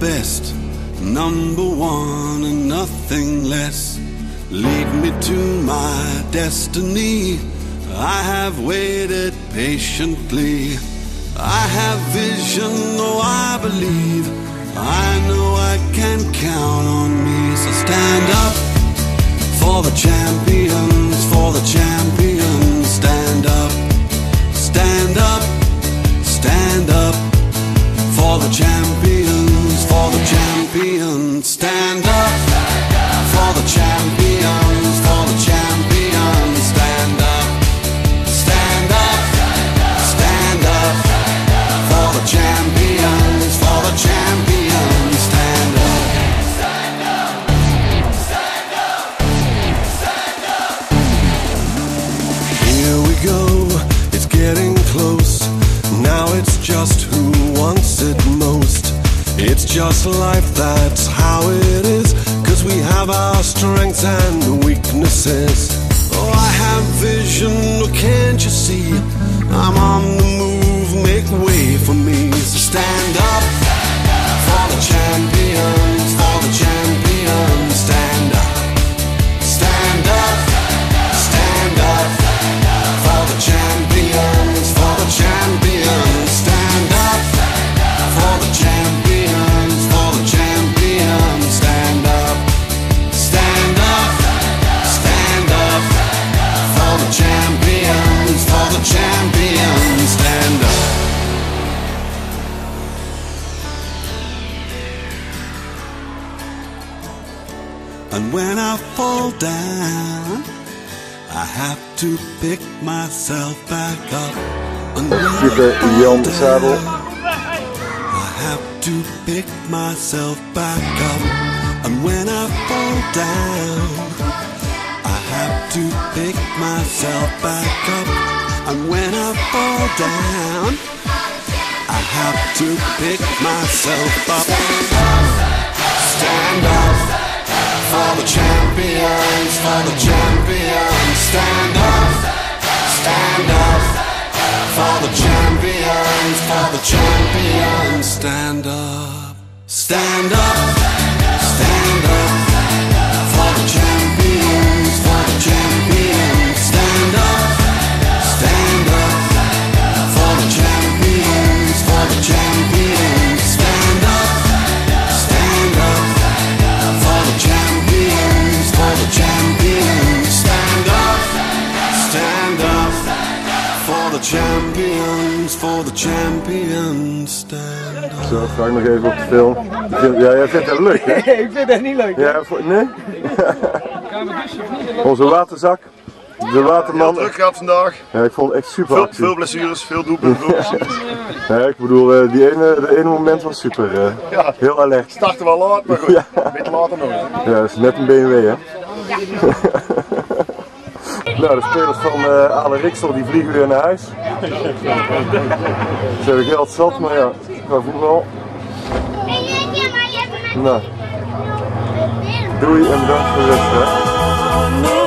best, number one and nothing less. Lead me to my destiny. I have waited patiently. I have vision, oh, I believe. I know I can count on me. So stand up for the champions, for the champions. Stand up, stand up, stand up for the champions, the champions. Stand up just life, that's how it is. Cause we have our strengths and weaknesses. Oh, I have vision, can't you see? I'm on the And when I fall down, I have to pick myself back up. And when I Super fall de Sabel. down, I have to pick myself back up. And when I fall down, I have to pick myself back up. And when I fall down, I have to pick myself up. Stand up for the champions, for the champions. Stand up, stand up for the champions, for the champions. Stand up, stand up, champions, for the champions. Stand up. Zo, Frank nog even op de film. Ja, jij vindt het leuk, hè? Nee, ik vind het niet leuk. Ja, voor, nee? Onze waterzak. De waterman. Druk gehad vandaag. Ja, ik vond het echt super Veel, actie. veel blessures, veel doelpunten, veel blessures. Ja, ik bedoel, eh, die ene, de ene moment was super. eh, Ja. Heel alert. Starten wel laat, maar goed. Ja. Een beetje later nog. Ja, dat is net een BMW, hè? Nou, de spelers van eh Ale Riksel die vliegen weer naar huis. Ze hebben geld zat, maar ja, qua voetbal. Nou, doei en bedankt voor de wedstrijd.